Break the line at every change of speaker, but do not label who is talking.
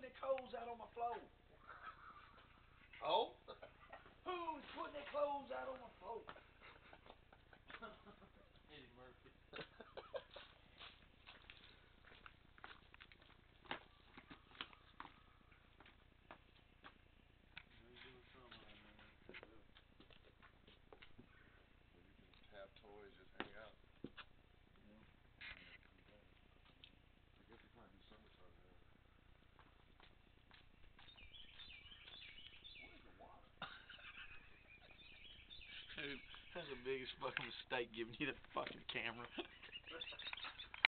their clothes out on my floor?
Oh?
Who's putting their clothes out on my floor? That's the biggest fucking mistake giving you the fucking camera.